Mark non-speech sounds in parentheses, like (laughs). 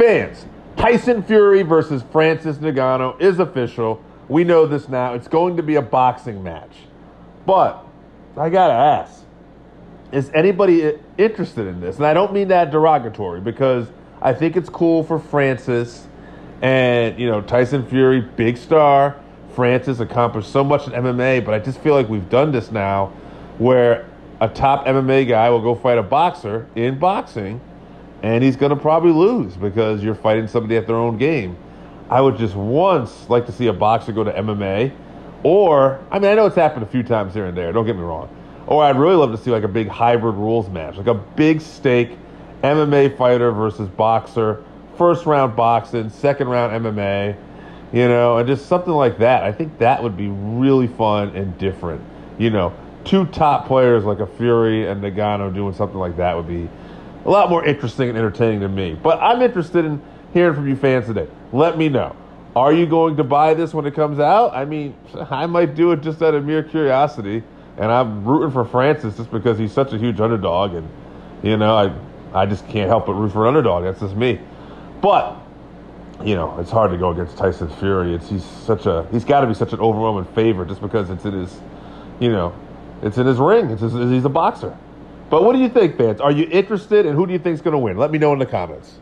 fans, Tyson Fury versus Francis Ngannou is official. We know this now. It's going to be a boxing match. But I got to ask is anybody interested in this? And I don't mean that derogatory because I think it's cool for Francis and, you know, Tyson Fury, big star. Francis accomplished so much in MMA, but I just feel like we've done this now where a top MMA guy will go fight a boxer in boxing and he's going to probably lose because you're fighting somebody at their own game. I would just once like to see a boxer go to MMA or, I mean, I know it's happened a few times here and there, don't get me wrong. Or I'd really love to see like a big hybrid rules match, like a big stake MMA fighter versus boxer, first round boxing, second round MMA, you know, and just something like that. I think that would be really fun and different. You know, two top players like a Fury and Ngannou doing something like that would be a lot more interesting and entertaining to me. But I'm interested in hearing from you fans today. Let me know. Are you going to buy this when it comes out? I mean, (laughs) I might do it just out of mere curiosity, and I'm rooting for Francis just because he's such a huge underdog, and you know, I I just can't help but root for an underdog. That's just me. But you know, it's hard to go against Tyson Fury. It's he's such a he's got to be such an overwhelming favorite just because it's in his, you know, it's in his ring. It's his, he's a boxer. But what do you think, fans? Are you interested, and who do you think is going to win? Let me know in the comments.